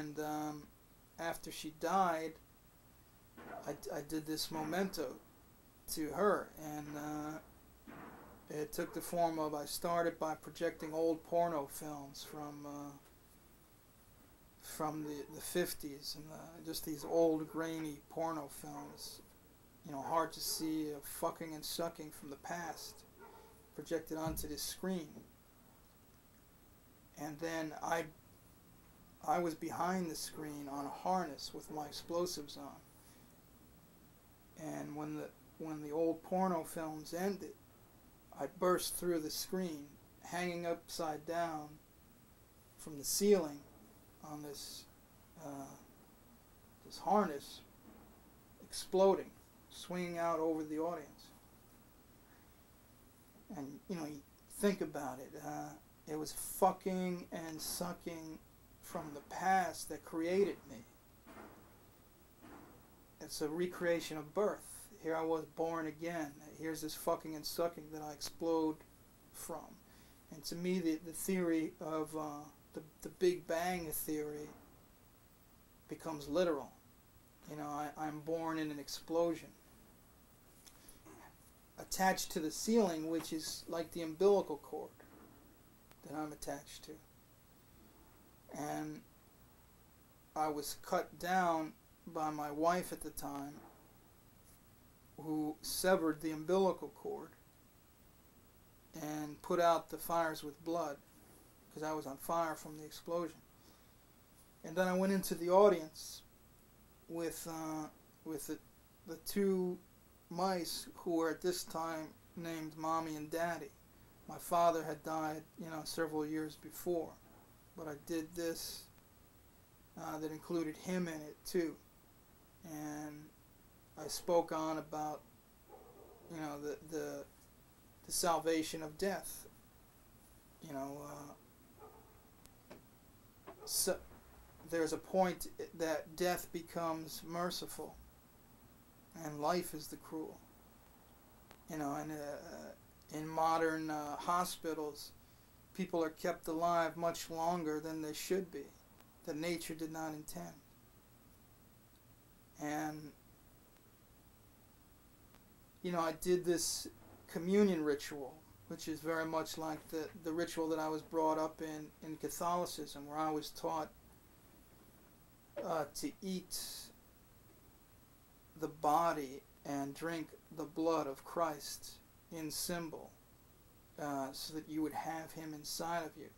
And um, after she died, I, I did this memento to her, and uh, it took the form of I started by projecting old porno films from uh, from the the fifties. And uh, just these old grainy porno films, you know, hard to see, uh, fucking and sucking from the past, projected onto this screen. And then I I was behind the screen on a harness with my explosives on. And when the when the old porno films ended, I burst through the screen, hanging upside down from the ceiling on this uh, this harness, exploding, swinging out over the audience. And you know, you think about it. Uh, it was fucking and sucking from the past that created me. It's a recreation of birth. Here I was born again. Here's this fucking and sucking that I explode from. And to me, the, the theory of uh, the, the Big Bang theory becomes literal. You know, I, I'm born in an explosion. Attached to the ceiling, which is like the umbilical cord that I'm attached to. And I was cut down by my wife at the time, who severed the umbilical cord and put out the fires with blood because I was on fire from the explosion. And then I went into the audience with uh, with the, the two mice who were at this time named Mommy and Daddy. My father had died, you know, several years before, but I did this uh, that included him in it too, and I spoke on about, you know, the the, the salvation of death. You know, uh, so there's a point that death becomes merciful, and life is the cruel. You know, and uh, in modern uh, hospitals, people are kept alive much longer than they should be, that nature did not intend. And you know, I did this communion ritual, which is very much like the, the ritual that I was brought up in in Catholicism, where I was taught uh, to eat the body and drink the blood of Christ in symbol, uh, so that you would have Him inside of you.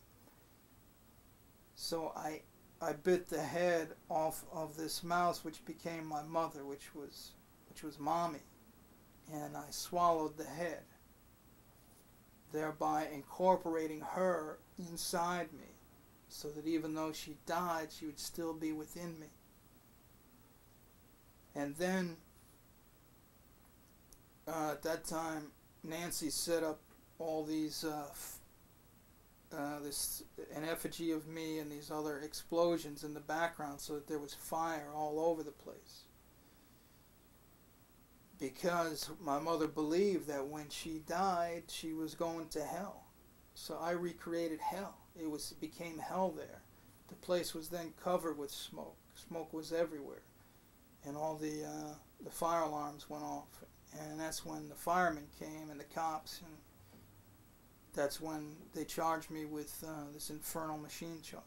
So I I bit the head off of this mouse, which became my mother, which was which was mommy and I swallowed the head, thereby incorporating her inside me, so that even though she died, she would still be within me. And then, uh, at that time, Nancy set up all these, uh, uh, this an effigy of me and these other explosions in the background, so that there was fire all over the place because my mother believed that when she died, she was going to hell. So I recreated hell. It was it became hell there. The place was then covered with smoke. Smoke was everywhere, and all the uh, the fire alarms went off. And that's when the firemen came and the cops, and that's when they charged me with uh, this infernal machine charge.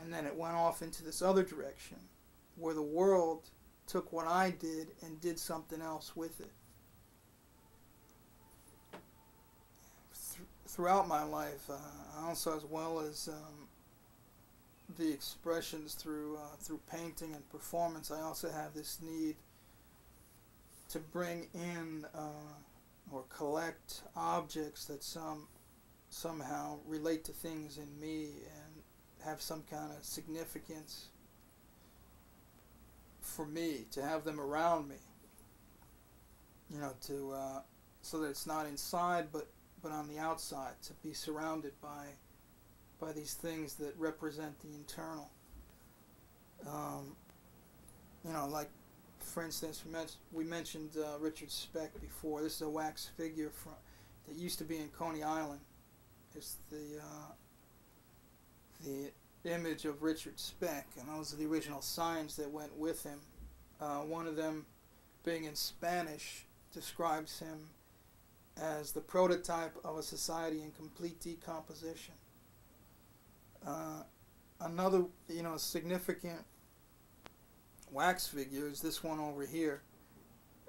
And then it went off into this other direction, where the world took what I did and did something else with it. Th- throughout my life, uh, also as well as um, the expressions through uh, through painting and performance, I also have this need to bring in uh, or collect objects that some somehow relate to things in me and have some kind of significance for me to have them around me. You know, to uh, so that it's not inside, but but on the outside, to be surrounded by by these things that represent the internal. Um, you know, like for instance, we mentioned uh, Richard Speck before. This is a wax figure from that used to be in Coney Island. It's the uh, the image of Richard Speck, and those are the original signs that went with him. Uh, one of them, being in Spanish, describes him as the prototype of a society in complete decomposition. Uh, another, you know, significant wax figure is this one over here,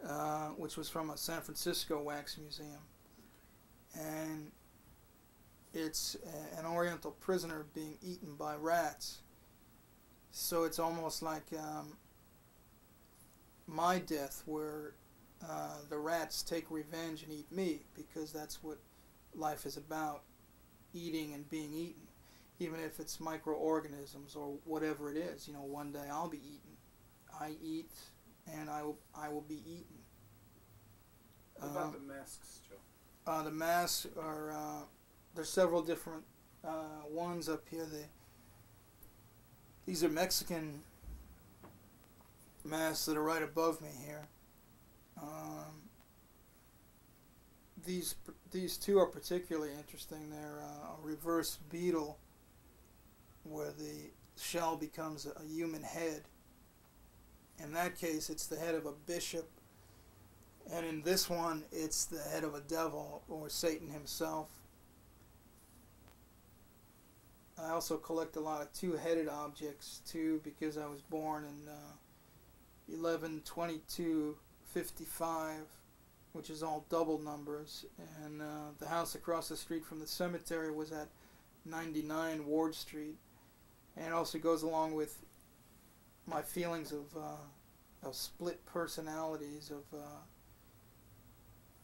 uh, which was from a San Francisco wax museum, and it's an Oriental prisoner being eaten by rats. So it's almost like um, my death, where uh, the rats take revenge and eat me, because that's what life is about eating and being eaten. Even if it's microorganisms or whatever it is, you know, one day I'll be eaten. I eat and I will, I will be eaten. What about Um, the masks, Joe? uh, the masks are uh, there's several different uh, ones up here. They these are Mexican masks that are right above me here. Um, these these two are particularly interesting. They're uh, a reverse beetle, where the shell becomes a, a human head. In that case, it's the head of a bishop and in this one, it's the head of a devil or Satan himself. I also collect a lot of two-headed objects too because I was born in uh, 112255, which is all double numbers, and uh, the house across the street from the cemetery was at 99 Ward Street, and also goes along with my feelings of uh, of split personalities of. Uh,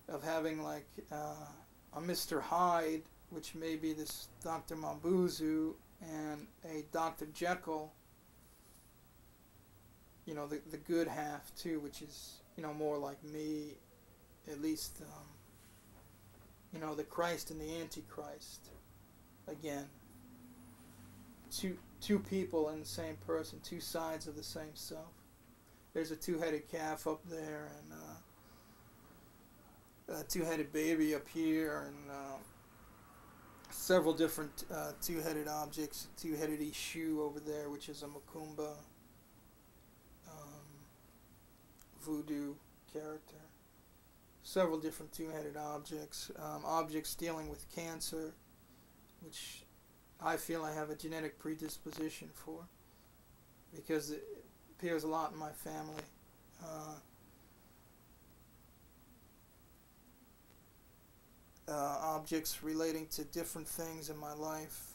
of having like uh, a Mr. Hyde, which may be this Dr. Mambuzu, and a Dr. Jekyll, you know, the, the good half too, which is, you know, more like me, at least, um, you know, the Christ and the Antichrist, again. Two, two people in the same person, two sides of the same self. There's a two-headed calf up there, and uh, a two-headed baby up here and uh, several different uh, two-headed objects two-headed Ishu over there which is a Macumba um, voodoo character. Several different two-headed objects um, objects dealing with cancer which I feel I have a genetic predisposition for because it appears a lot in my family. Uh, uh, objects relating to different things in my life